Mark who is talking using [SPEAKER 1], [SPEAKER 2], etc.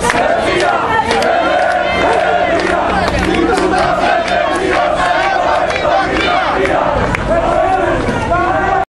[SPEAKER 1] Deus.